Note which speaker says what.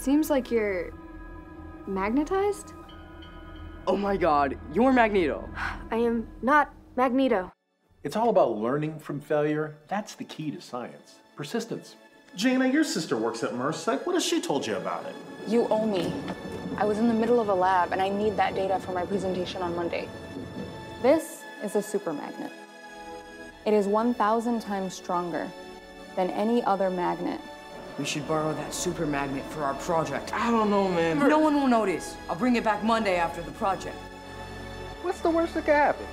Speaker 1: Seems like you're magnetized?
Speaker 2: Oh my god, you're Magneto.
Speaker 1: I am not Magneto.
Speaker 3: It's all about learning from failure. That's the key to science. Persistence.
Speaker 4: Jana, your sister works at MRSEC. What has she told you about it?
Speaker 5: You owe me. I was in the middle of a lab and I need that data for my presentation on Monday. This is a super magnet. It is 1,000 times stronger than any other magnet.
Speaker 6: We should borrow that super magnet for our project.
Speaker 2: I don't know, man.
Speaker 6: No one will notice. I'll bring it back Monday after the project.
Speaker 3: What's the worst that could happen?